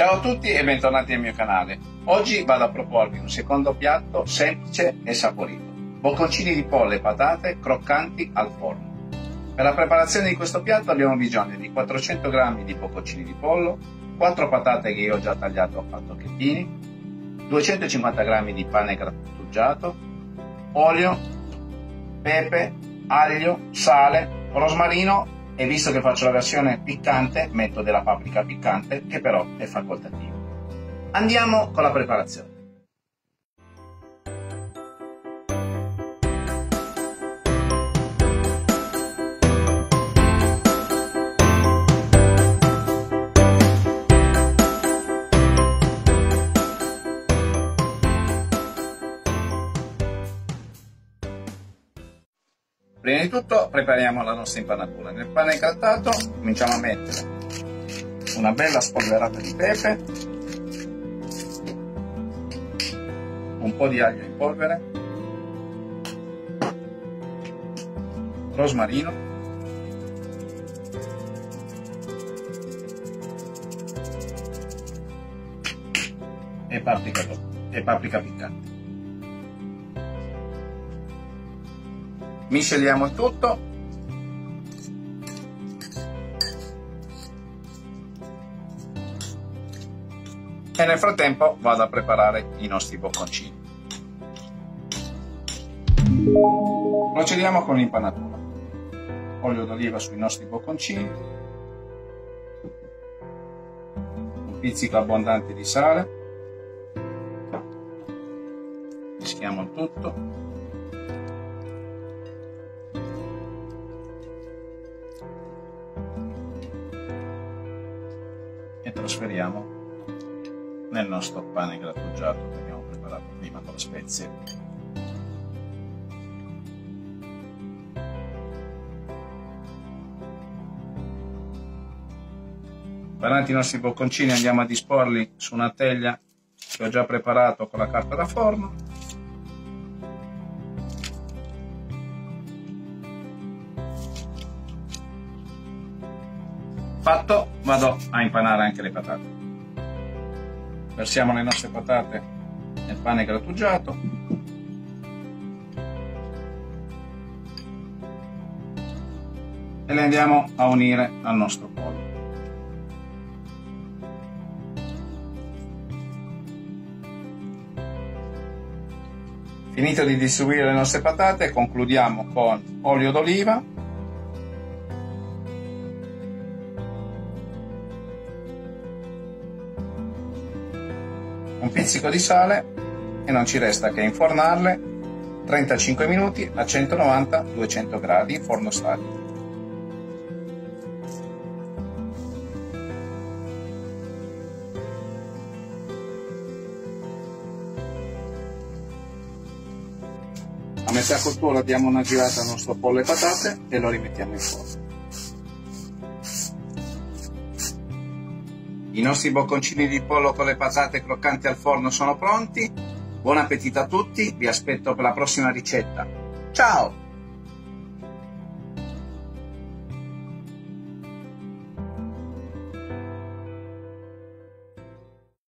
Ciao a tutti e bentornati nel mio canale. Oggi vado a proporvi un secondo piatto semplice e saporito. Bocconcini di pollo e patate croccanti al forno. Per la preparazione di questo piatto abbiamo bisogno di 400 g di bocconcini di pollo, 4 patate che io ho già tagliato a tocchettini, 250 g di pane grattugiato, olio, pepe, aglio, sale, rosmarino e visto che faccio la versione piccante metto della paprika piccante che però è facoltativa. Andiamo con la preparazione. Prima di tutto prepariamo la nostra impanatura. Nel pane grattato cominciamo a mettere una bella spolverata di pepe, un po' di aglio in polvere, rosmarino, e paprika, e paprika piccante. Misceliamo tutto. E nel frattempo vado a preparare i nostri bocconcini. Procediamo con l'impanatura. Olio d'oliva sui nostri bocconcini. Un pizzico abbondante di sale. Mischiamo tutto e trasferiamo nel nostro pane grattugiato che abbiamo preparato prima con le spezie. Banati i nostri bocconcini andiamo a disporli su una teglia che ho già preparato con la carta da forno Fatto, vado a impanare anche le patate. Versiamo le nostre patate nel pane grattugiato. E le andiamo a unire al nostro pollo. Finito di distribuire le nostre patate, concludiamo con olio d'oliva un pizzico di sale e non ci resta che infornarle 35 minuti a 190-200 gradi in forno statico. A metà cottura diamo una girata al nostro pollo e patate e lo rimettiamo in forno. I nostri bocconcini di pollo con le patate croccanti al forno sono pronti. Buon appetito a tutti, vi aspetto per la prossima ricetta. Ciao!